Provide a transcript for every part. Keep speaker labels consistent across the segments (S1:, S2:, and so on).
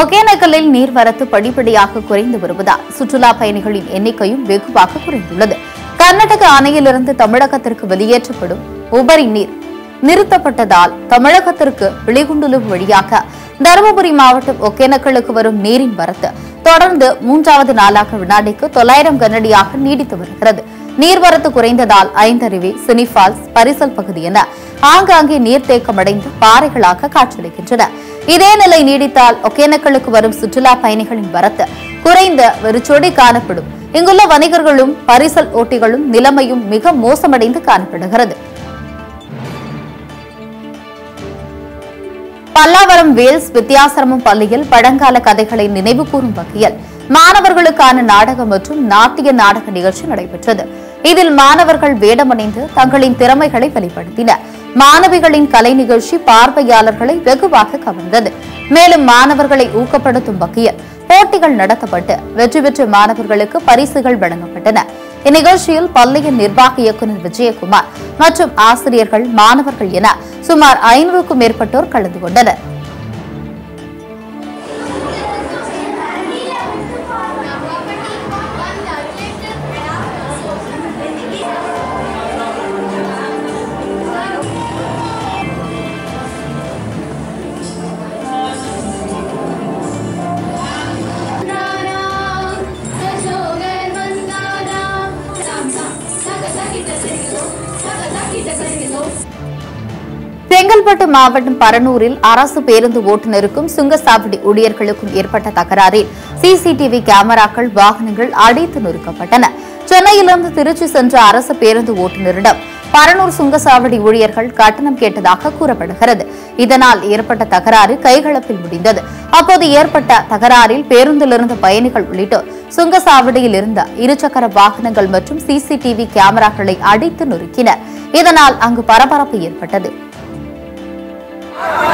S1: ஒகேனக்கலில் நீர்வரத்து படிப்படியாக குறைந்து வருவதால் சுற்றுலா பயணிகளின் எண்ணிக்கையும் வெகுவாக குறைந்துள்ளது. கர்நாடக அணையிலிருந்து தமிழகத்திற்கு வெளியேற்றப்படும் உபரி நீர் நிறுத்தப்பட்டதால் தமிழகத்திற்கு வெளிகுண்டுலு வழியாக தருமபுரி மாவட்டம் ஒகேனக்கலுக்கு வரும் நீரின் வரத்து தொடர்ந்து மூன்றாவது நாளாக வினாடிக்கு தொள்ளாயிரம் கனடியாக நீடித்து வருகிறது. நீர்வரத்து குறைந்ததால் ஐந்தருவி சினிஃபால்ஸ் பரிசல் பகுதி என ஆங்காங்கே நீர்த்தேக்கமடைந்து பாறைகளாக காட்சியளிக்கின்றன இதே நிலை நீடித்தால் ஒகேனக்கலுக்கு வரும் சுற்றுலா பயணிகளின் வரத்து குறைந்த வெறிச்சொடி காணப்படும். இங்குள்ள வணிகர்களும் பரிசல் ஓட்டிகளும் நிலைமையும் மிக மோசமடைந்து காணப்படுகிறது. பல்லாவரம் வேல்ஸ் வித்தியாசிரமம் பள்ளியில் பழங்கால கதைகளை நினைவு கூறும் வகையில் மாணவர்களுக்கான நாடகம் மற்றும் நாட்டிய நாடக நிகழ்ச்சி நடைபெற்றது. இதில் மாணவர்கள் வேடமணிந்து தங்களின் திறமைகளை வெளிப்படுத்தினர். மாணவிகளின் கலை நிகழ்ச்சி பார்வையாளர்களை வெகுவாக கவர்ந்தது. மேலும் மாணவர்களை ஊக்கப்படுத்தும் வகையில் போட்டிகள் நடத்தப்பட்டு வெற்றி பெற்ற மாணவர்களுக்கு பரிசுகள் வழங்கப்பட்டன. இந்நிகழ்ச்சியில் பள்ளியின் நிர்வாக இயக்குநர் விஜயகுமார் மற்றும் ஆசிரியர்கள் மாணவர்கள் என சுமார் ஐநூறுக்கும் மேற்பட்டோர் கலந்து கொண்டனர். செங்கல்பட்டு மாவட்டம் பரனூரில் அரசு பேருந்து ஓட்டுநருக்கும் சுங்கசாவடி ஊழியர்களுக்கும் ஏற்பட்ட தகராறில் சிசிடிவி கேமராக்கள் வாகனங்கள் அடைத்து நொறுக்கப்பட்டன சென்னையிலிருந்து திருச்சி சென்ற அரசு பேருந்து ஓட்டுநரிடம் பரனூர் சுங்கசாவடி ஊழியர்கள் கட்டணம் கேட்டதாக கூறப்படுகிறது. இதனால் ஏற்பட்ட தகராறு கைகலப்பில் முடிந்தது. அப்போது ஏற்பட்ட தகராறில் பேருந்திலிருந்த பயணிகள் உள்ளிட்டோர் சுங்கசாவடியில் இருந்த இருசக்கர வாகனங்கள் மற்றும் சிசிடிவி கேமராக்களை அடித்து நொறுக்கினர். இதனால் அங்கு பரபரப்பு ஏற்பட்டது.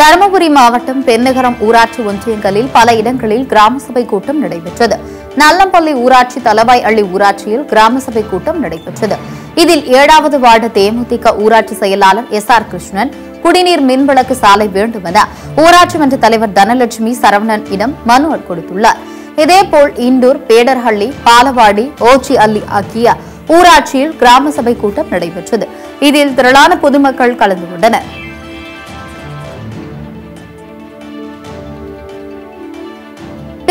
S1: தருமபுரி மாவட்டம் பெண்ணகரம் ஊராட்சி ஒன்றியங்களில் பல இடங்களில் கிராம சபை கூட்டம் நடைபெற்றது. நல்லம்பள்ளி ஊராட்சி தலவாய் அள்ளி ஊராட்சியில் கிராம சபை கூட்டம் நடைபெற்றது. இதில் ஏழாவது வார்டு தேமுதிக ஊராட்சி செயலாளர் எஸ் ஆர் கிருஷ்ணன் குடிநீர் மின்விளக்கு சாலை வேண்டும் என ஊராட்சி மன்ற தலைவர் தனலட்சுமி சரவணன் இடம் மனு கொடுத்துள்ளார். இதேபோல் இண்டூர் பேடர்ஹள்ளி பாலவாடி ஓச்சி அள்ளி ஆகிய ஊராட்சியில் கிராம சபை கூட்டம் நடைபெற்றது. இதில் திரளான பொதுமக்கள் கலந்து கொண்டனர்.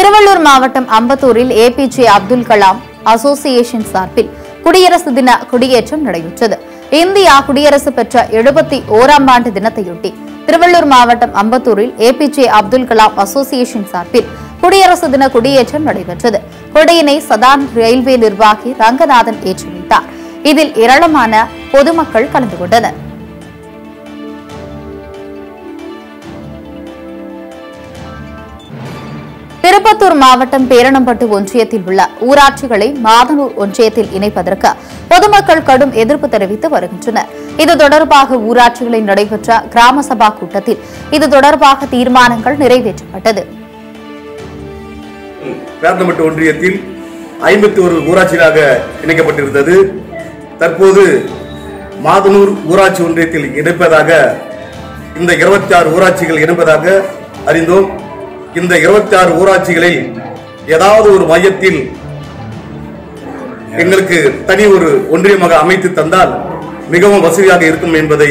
S1: திருவள்ளூர் மாவட்டம் அம்பத்தூரில் ஏபிஜே அப்துல் கலாம் அசோசியேஷன் சார்பில் குடியரசு தின கொடியேற்றம் நடைபெற்றது. இந்தியா குடியரசு பெற்ற எழுபத்தி ஓராம் ஆண்டு தினத்தையொட்டி திருவள்ளூர் மாவட்டம் அம்பத்தூரில் ஏபிஜே அப்துல் கலாம் அசோசியேஷன் சார்பில் குடியரசு தின கொடியேற்றம் நடைபெற்றது. கொடியினை சதான் ரயில்வே நிர்வாகி ரங்கநாதன் ஏற்றி வைத்தார் இதில் ஏராளமான பொதுமக்கள் கலந்து கொண்டனர். திருப்பத்தூர் மாவட்டம் பேரணம்பட்டு ஒன்றியத்தில் உள்ள ஊராட்சிகளை மாதனூர் ஒன்றியத்தில் இணைப்பதற்கு பொதுமக்கள் கடும் எதிர்ப்பு தெரிவித்து வருகின்றனர். இது தொடர்பாக ஊராட்சிகளில் நடைபெற்ற கிராம சபா கூட்டத்தில் இது தொடர்பாக தீர்மானங்கள் நிறைவேற்றப்பட்டது.
S2: பேரணம்பட்டு ஒன்றியத்தில் ஐம்பத்தி ஒரு ஊராட்சிகளாக இணைக்கப்பட்டிருந்தது. தற்போது மாதனூர் ஊராட்சி ஒன்றியத்தில் இணைப்பதாக இந்த இருபத்தி ஆறு ஊராட்சிகள் இணைப்பதாக அறிந்தோம். இந்த இருபத்தி ஆறு ஊராட்சிகளில் ஏதாவது ஒரு மையத்தில் எங்களுக்கு தனி ஒரு ஒன்றியமாக அமைத்து தந்தால் மிகவும் வசதியாக இருக்கும் என்பதை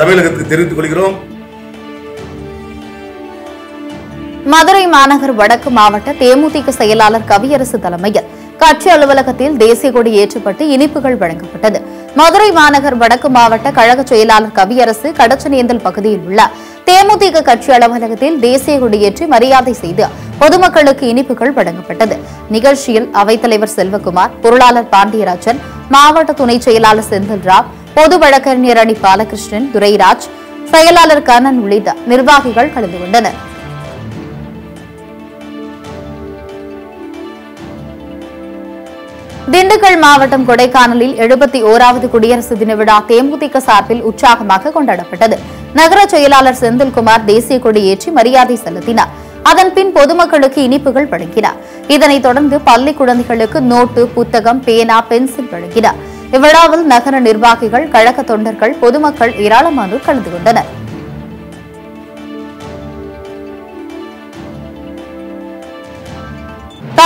S2: தமிழகத்துக்கு தெரிவித்துக் கொள்கிறோம்.
S1: மதுரை மாநகர் வடக்கு மாவட்ட தேமுதிக செயலாளர் கவியரசு தலைமையில் கட்சி அலுவலகத்தில் தேசிய கொடி ஏற்றப்பட்டு இனிப்புகள் வழங்கப்பட்டது. மதுரை மாநகர் வடக்கு மாவட்ட கழக செயலாளர் கவியரசு கடச்சனேந்தல் பகுதியில் உள்ள தேமுதிக கட்சி அலுவலகத்தில் தேசிய கொடியேற்றி மரியாதை செய்து பொதுமக்களுக்கு இனிப்புகள் வழங்கப்பட்டது. நிகழ்ச்சியில் அவைத்தலைவர் செல்வகுமார் பொருளாளர் பாண்டியராஜன் மாவட்ட துணை செயலாளர் செந்தில்ராவ் பொது வழக்கறிஞர் அணி பாலகிருஷ்ணன் துரைராஜ் செயலாளர் கண்ணன் உள்ளிட்ட நிர்வாகிகள் கலந்து கொண்டனர். திண்டுக்கல் மாவட்டம் கொடைக்கானலில் எழுபத்தி ஓராவது குடியரசு தின விழா தேமுதிக சார்பில் உற்சாகமாக கொண்டாடப்பட்டது. நகர செயலாளர் செந்தில்குமார் தேசிய கொடி ஏற்றி மரியாதை செலுத்தினார். அதன் பின் பொதுமக்களுக்கு இனிப்புகள் வழங்கினார். இதனைத் தொடர்ந்து பள்ளி குழந்தைகளுக்கு நோட்டு புத்தகம் பேனா பென்சில் வழங்கினார். இவ்விழாவில் நகர நிர்வாகிகள் கழக தொண்டர்கள் பொதுமக்கள் ஏராளமானோர் கலந்து கொண்டனர்.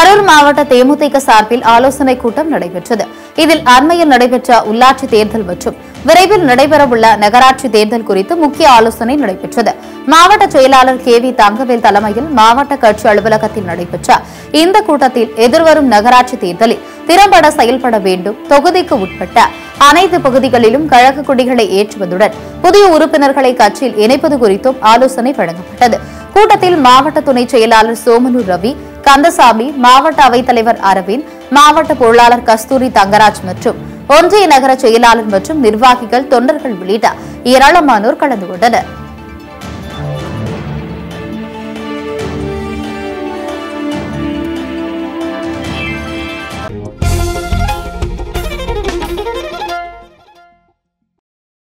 S1: கரூர் மாவட்ட தேமுதிக சார்பில் ஆலோசனைக் கூட்டம் நடைபெற்றது. இதில் அண்மையில் நடைபெற்ற உள்ளாட்சி தேர்தல் மற்றும் விரைவில் நடைபெறவுள்ள நகராட்சி தேர்தல் குறித்து முக்கிய ஆலோசனை நடைபெற்றது. மாவட்ட செயலாளர் கே வி தங்கவேல் தலைமையில் மாவட்ட கட்சி அலுவலகத்தில் நடைபெற்ற இந்த கூட்டத்தில் எதிர்வரும் நகராட்சி தேர்தலில் திறம்பட செயல்பட வேண்டும் தொகுதிக்கு உட்பட்ட அனைத்து பகுதிகளிலும் கழக கொடிகளை ஏற்றுவதுடன் புதிய உறுப்பினர்களை கட்சியில் இணைப்பது குறித்தும் ஆலோசனை வழங்கப்பட்டது. கூட்டத்தில் மாவட்ட துணை செயலாளர் சோமனூர் ரவி கந்தசாமி மாவட்ட அவைத்தலைவர் அரவிந்த் மாவட்ட பொருளாளர் கஸ்தூரி தங்கராஜ் மற்றும் ஒன்றிய நகர செயலாளர் மற்றும் நிர்வாகிகள் தொண்டர்கள் உள்ளிட்ட ஏராளமானோர் கலந்து கொண்டனர்.